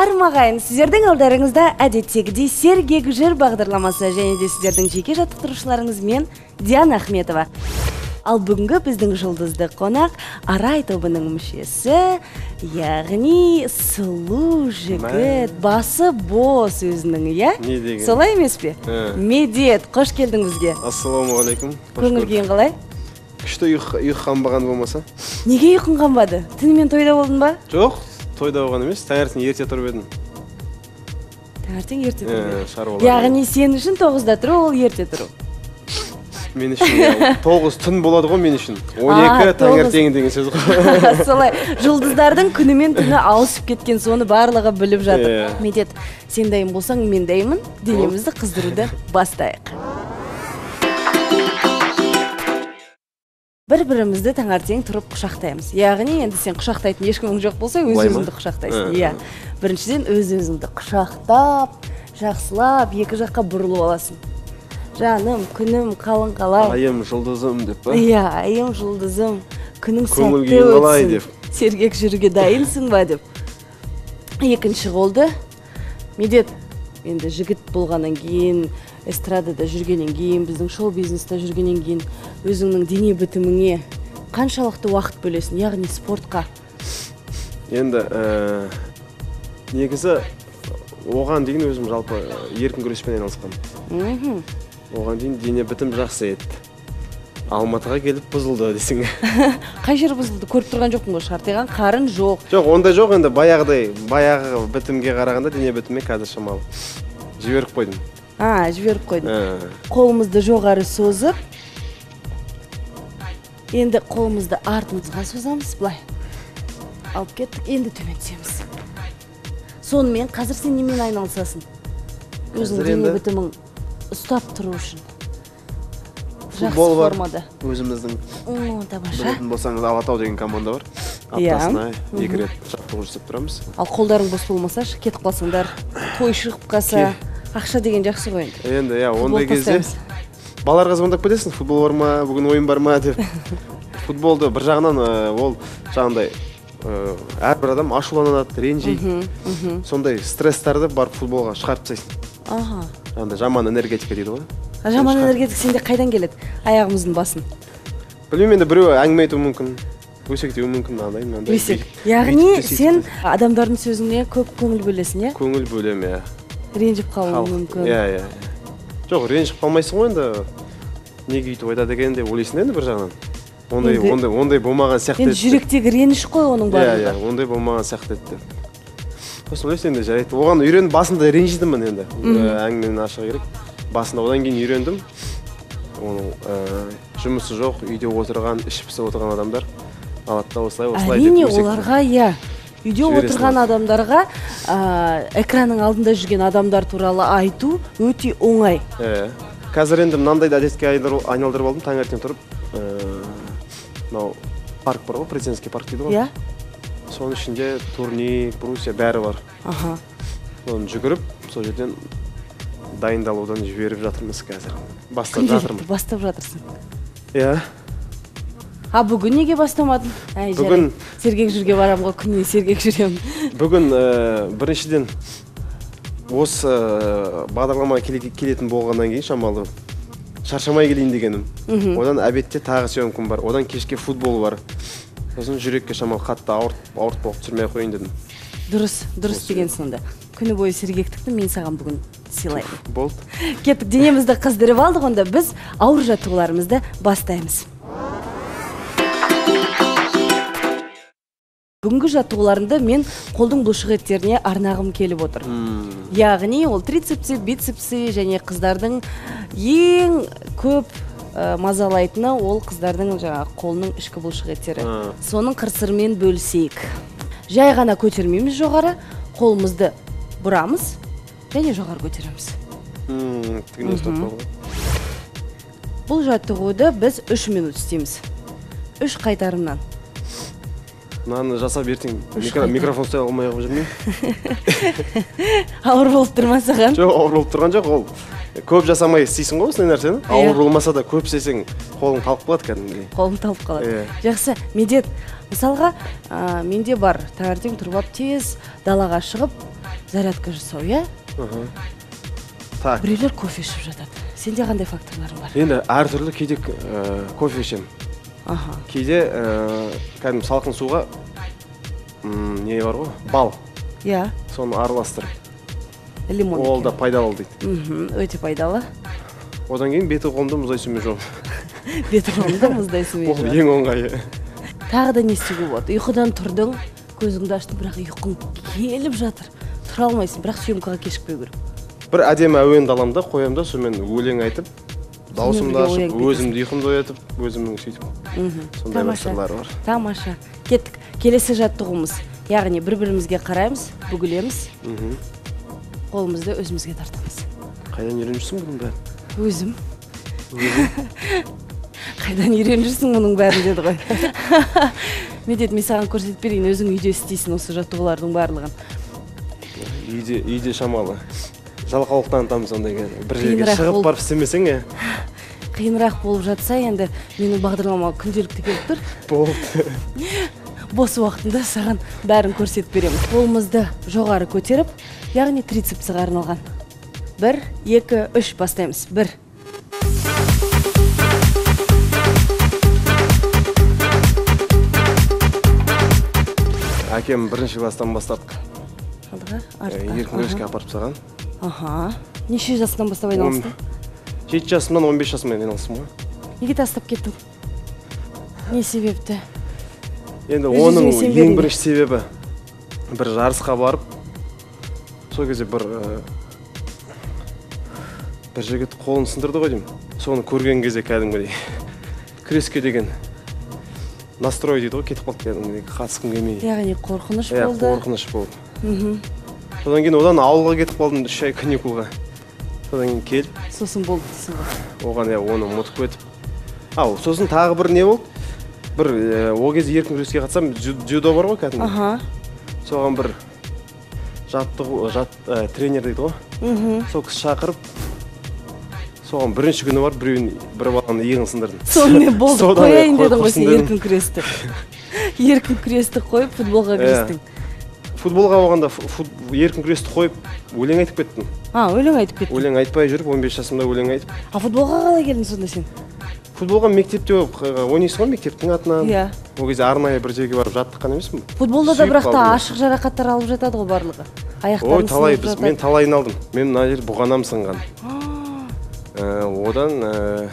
ағайын сіздердің алдарыңызда әдеттегідей сергек жыр бағдарламасы және де сіздердің жеке жаттықтырушыларыңыз мен диана ахметова. Ал бүгінгі біздің жұлдызды қонақ арай тобының мүшесі яғни сұлу жігіт басы бос өзінің иә? Не деген? солай емес пе? Ә. медет қош келдің бізге. Ассалаумағалейкум. Көңіл күйің қалай? Күшті ұйқы қанбаған болмаса. Неге ұйқың қанбады? Түнімен тойда болдың ба? Жоқ. Тойда болған емес таңертең ерте тұрып едім. Таңертең ерте тұру шаруалар яғни сен үшін тоғызда тұру ол ерте тұру мен үшін тоғыз түн болады ғой мен үшін. он екі таңертең деген сөз ғой. Солай. Жұлдыздардың күні мен түні ауысып кеткен соны барлығы біліп жатыр. Медет сен дайын болсаң мен дайынмын. Денемізді қыздыруды бастайық. Бір бірімізді таңертең тұрып құшақтаймыз. Яғни енді сен құшақтайтын ешкімің жоқ болса өз өзіңді құшақтайсың иә. Біріншіден өз өзіңді құшақтап жақсылап екі жаққа бұрылып аласың. Жаным күнім қалың қалай? Айым жұлдызым деп па? Иә айым жұлдызым күнің Көңіл сәтті күйің қалай деп. сергек жүруге дайынсың ба деп? Екінші қолды медет енді жігіт болғаннан кейін эстрадада жүргеннен кейін біздің шоу бизнеста жүргеннен кейін өзіңнің дене бітіміңе қаншалықты уақыт бөлесің яғни спортқа? Енді ә, негізі оған дейін өзім жалпы ә, еркін күреспен айналысқанмын. Оған дейін дене бітім жақсы еді. Алматыға келіп бұзылды десең. Қай жер бұзылды? Көріп тұрған жоқпын ғой шартиған қарын жоқ. Жоқ ондай жоқ енді баяғыдай баяғы бітімге қарағанда дене бітімі қазір шамалы. Жіберіп қойдым. А жіберіп қойдың Ә, қолымызды жоғары созып енді қолымызды артымызға созамыз былай. Алып кеттік енді төмен түсеміз сонымен қазір сен немен айналысасың? Өзіңнің дене бітімің ұстап тұру үшін. Жақсы формада. өзіміздің. Тамаша. Білетін болсаңыз алатау деген команда бар. Иә. аптасына екі рет жаттығу жасап тұрамыз. Ал қолдарың бос болмасашы кетіп қалсаңдар той шығып қалса. Ақша деген жақсы ғой енді. Енді иә ондай кезде балаларға звондап кетесің футбол бар ма бүгін ойын бар ма деп. Футболды бір жағынан ол жаңағыдай әрбір адам ашуланады ренжиді. Сондай стресстарды барып футболға шығарып тастайсың. Аха. Жаңағыдай жаман энергетика дейді ғой. Жаман Шығар- энергетик сенде қайдан келеді? Аяғымыздың басын. Білмеймін енді біреу әңгіме айтуы мүмкін өсектеуі мүмкін мынандай мынандай. Өсек. Яғни сен адамдардың сөзіне көп көңіл бөлесің иә? Көңіл бөлемін иә. Ренжіп қалуы мүмкін. Иә иә жоқ ренжіп қалмайсың ғой енді. Неге өйтіп айтады екен деп ойлайсың да енді бір жағынан. Ондай ондай ондай болмаған сияқты енді жүректегі реніш қой оның иә барлығы. иә ондай болмаған сияқты еді деп. Сосын ойлайсың енді жарайды. Оған үйреніп басында ренжідіммін енді. Әңгімені ашығы керек. Басында одан кейін үйрендім. Оның жұмысы жоқ үйде отырған ішіп пысып отырған адамдар. Алады да осылай осылай әрине оларға иә. Үйде отырған адамдарға ә, экранның алдында жүрген адамдар туралы айту өте оңай. Иә қазір енді мынандай да әдетке айналдырып алдым таңертең тұрып ә, мынау парк бар ғой президентский парк дейді ғой. Иә. Соның ішінде турник брусья бәрі бар. Аха. Соны жүгіріп сол жерден дайындалудан жіберіп жатырмыз қазір. Бастап жатырмын. бастап жатырсың? Иә. А бүгін неге бастамадың? Әй Бүгін- сергек жүрге барамын ғой күніне сергек жүремін. Бүгін ә, біріншіден осы ә, бағдарламаға келе- келетін болғаннан кейін шамалы шаршамай келейін дегенім. Одан обедте тағы съемкам бар одан кешке футбол бар. Сосын жүрекке шамалы қатты ауырт ауыртпалық түсірмей ақ қояйын дедім. Дұрыс дұрыс деген сонда. Күні бойы сергектікті мен саған бүгін сыйлаймын. Болды. Кеттік денемізді қыздырып алдық онда біз ауыр жаттығуларымызды бастаймыз. Бүгінгі жаттығуларымды мен қолдың бұлшық еттеріне арнағым келіп отыр. Яғни ол трицепси бицепси және қыздардың ең көп ә, мазалайтыны ол қыздардың жаңағы қолының ішкі бұлшық еттері. Соның қыр сырымен бөлісейік. Жай ғана көтермейміз жоғары қолымызды бұрамыз және жоғары көтереміз. Бұл жаттығуды біз үш минут істейміз. Үш қайтарымнан. Мынаны жасап ертең микрофон ұстай алмай ақ жүрмеймін ауыр болып тұр ма саған? Жоқ ауыр болып тұрған жоқ ол көп жасамай істейсің ғой осындай нәрсені. Иә. ауыр болмаса да көп істесең қолың қалып қалады кәдімгідей. Қолым талып қалады. Иә. жақсы. Медет мысалға ә, менде бар таңертең тұрып алып тез далаға шығып зарядка жасау иә? Так. Біреулер кофе ішіп жатады. Сенде қандай факторларың бар? Енді әртүрлі кейде ә, кофе ішемін. Аха. Кейде ә, кәдімгі салқын суға м, не бар ғой бал. Иә. Соны араластырып лимон ол да пайдалы дейді. Мхм өте пайдалы. Одан кейін беті қолымды мұздай сумен жуамын беті қолыңды мұздай сумен ол ең оңайы. Тағы да не істеуге болады? Ұйқыдан тұрдың көзіңді аштың бірақ ұйқың келіп жатыр. Тұра алмайсың бірақ съемкаға кешікпеу керек. Бір әдемі әуенді аламын да қоямын да сонымен өлең айтып даусымды ашып өзімді ұйқымды оятып өзімнің сөйтіп сондай бар. Тамаша. Кеттік. Келесі жаттығуымыз яғни бір бірімізге қараймыз бүгілеміз. Қолымызды өзімізге тартамыз. Қайдан үйреніп жүрсің бұның бәрін? Өзім. Қайдан үйреніп жүрсің мұның бәрін деді ғой. Медет мен саған көрсетіп берейін өзің үйде істейсің осы жаттығулардың барлығын. Үйде үйде шамалы. Жалқаулық танытамыз ондай бір жерге шығып барып істемесең иә қиынырақ болып жатса енді менің бағдарламама күнделікті келіп тұр. Болды. Бос уақытында саған бәрін көрсетіп беремін. Қолымызды жоғары көтеріп яғни трицепсіға арналған. Бір екі үш бастаймыз. Бір. Әкем бірінші класстан бастап. Алдыға? Артқа? еркін күреске апарып тастаған. Аха неше жастан бастап айналыстың? Жеті жасымнан он бес жасымнан айналыстым ғой. Неге тастап кеттің? Не себепті? Енді оның ең бірінші себебі бір жарысқа барып сол кезде бір ә, бір жігіт қолын сындырды ғой деймін. Соны көрген кезде кәдімгідей күреске деген настрой дейді ғой кетіп қалды кәдімгідей қатысқым келмей. Яғни қорқыныш иә болды. қорқыныш болды. Мхм. Содан кейін одан ауылға кетіп қалдым үш ай каникулға. Содан кейін келіп сосын болды дейсің ғой оған иә оны ұмытып кетіп ау сосын тағы бір не болды? Бір ол кезде еркін күреске қатысам дзю- дзюдо бар ғой кәдімгі. Аха. Соған бір жаттығу жат тренер дейді ғой. Мхм. Сол кісі шақырып соған бірінші күні барып біреуін бір баланың иығын сындырдым. Сонымен болды қояйын дедің ғой сен еркін күресті. Еркін күресті қойып футболға кірістің футболға болғанда еркін күресті қойып өлең айтып кеттім. А өлең айтып кеттің? Өлең айтпай жүріп 15 жасымда өлең айтып. А футболға қалай келдің сонда сен? Футболға мектепте қ- ойнайсың ғой мектептің атынан? Иә. Ол кезде арнайы бір жерге барып жаттыққан емеспін. Футболда да бірақ та ашық жарақаттар алып жатады ғой барлығы. Аяқтарын ой талай біз мен талайын алдым. Мен мына жер бұғанам сынған. Ә, одан ә,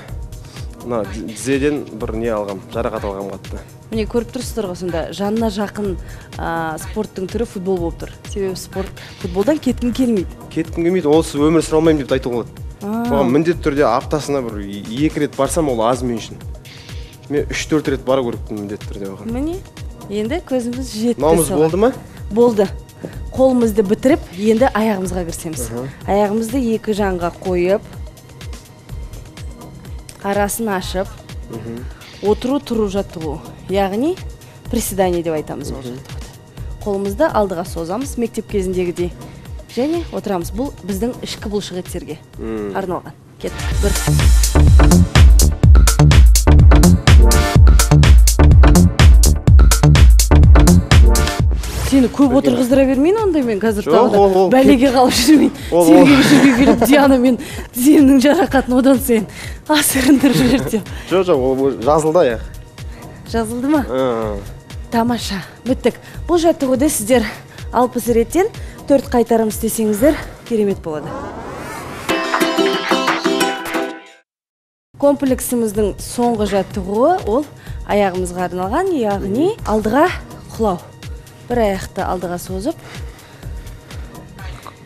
мына тізеден бір не алғам жарақат алғам қатты. Міне көріп тұрсыздар ғой сонда. Жанына жақын а, спорттың түрі футбол болып тұр. Себебі спорт футболдан кеткім келмейді. Кеткім келмейді олсыз өмір сүре алмаймын деп те айтуға болады. Оған міндетті түрде аптасына бір екі рет барсам ол аз мен үшін. Мен үш төрт рет бару керекпін міндетті түрде оған. Міне енді көзіміз жетті мынауымыз болды ма? Болды. Қолымызды бітіріп енді аяғымызға кірісеміз аяғымызды екі жанға қойып арасын ашып отыру тұру жаттығу. Яғни приседание деп айтамыз ол жаттығуды. Қолымызды алдыға созамыз мектеп кезіндегідей. Және отырамыз бұл біздің ішкі бұлшық еттерге арналған. Кеттік. Бір. Сені көп отырғыздыра бермейін онда мен қазір тағы да. бәлеге қалып жүрмейін. сергей жүрге келіп диана мен тіземнің жарақатын одан сайын асырындырып жіберді деп. Жоқ жоқ ол жазылды аяқ. Жазылды ма? Тамаша біттік. Бұл жаттығуды сіздер алпыс реттен төрт қайтарым істесеңіздер керемет болады. Комплексіміздің соңғы жаттығуы ол аяғымызға арналған яғни алдыға құлау. Бір аяқты алдыға созып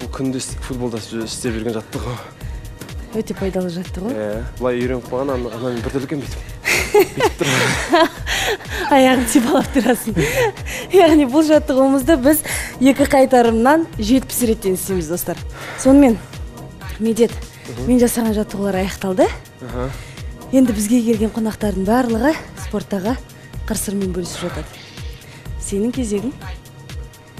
бұл күнде футболда істеп жүрген жаттығу өте пайдалы жаттығу иә былай үйреніп қалған ана анамен біртүрлі екен бүйтіп. Аяғын сипалап тұрасың. Яғни бұл жаттығуымызды біз екі қайтарымнан жетпіс реттен істейміз достар. Сонымен медет мен жасаған жаттығулар аяқталды. Енді бізге келген қонақтардың барлығы спорттағы қыр сырмен бөлісіп жатады. Сенің кезегің?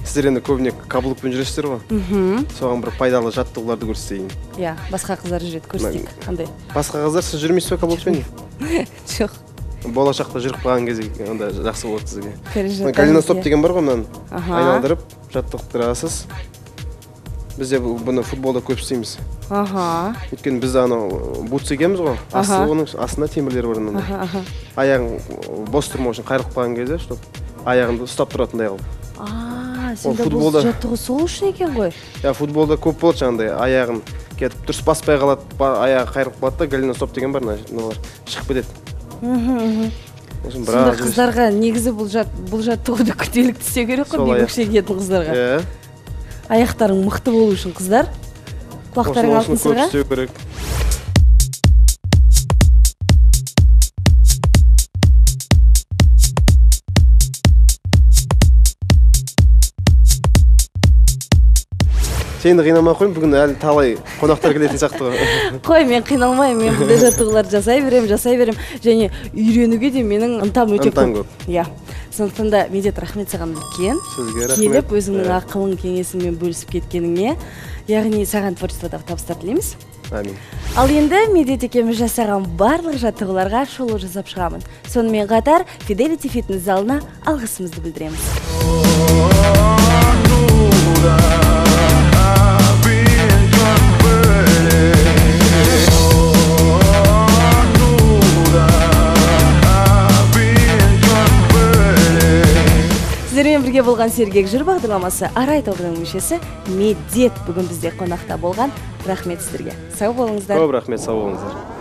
Сіздер енді көбіне каблукпен жүресіздер ғой. Мхм. Соған бір пайдалы жаттығуларды көрсетейін. Иә басқа қыздар жүреді көрсетейік. Қандай? Басқа қыздар сіз жүрмейсіз ба каблукпен жоқ. Болашақта жүріп қалған кезде онда жақсы болады сізге. Голеностоп иә. деген бар ғой мынаны айналдырып жаттықтырасыз. Бізде бұны футболда көп істейміз. Аха. Өйткені біз анау бутс киеміз ғой. Асты оның астында темірлер бар мынандай. Аяғың бос тұрмау үшін қайырылып қалған кезде чтоб аяғыңды ұстап тұратындай қылып а сенде бұл футболда- жаттығу сол үшін екен ғой? Иә футболда көп болады жаңағыдай аяғын кетіп дұрыс баспай қалады аяғы қайырылып қалады да голено стоп деген бар мына мыналар шығып кетеді. Сонда қыздарға негізі бұл жат бұл жаттығуды күнделікті істеу керек қой боксқа келетін қыздарға. Иә аяқтарың мықты болу үшін қыздар құлақтарың алтын сырға сені де қинамай ақ қояйын бүгін әлі талай қонақтар келетін сияқты. Ғой қой мен қиналмаймын мен бұндай жаттығуларды жасай беремін жасай беремін. Және үйренуге де менің ынтам өте Ынтаң көп. иә. Сондықтан да медет рахмет саған үлкен. Сізге рахмет. Келіп өзіңнің ақылың кеңесіңмен бөлісіп кеткеніңе яғни саған творчестводағы табыстар тілейміз. Әмин ал енді медет екеуміз жасаған барлық жаттығуларға шолу жасап шығамын. Сонымен қатар фиделити фитнес залына алғысымызды білдіреміз. Сіздермен бірге болған сергек жыр бағдарламасы арай тобының мүшесі медет. Бүгін бізде қонақта болған рахмет сіздерге. Сау болыңыздар. Көп рахмет сау болыңыздар.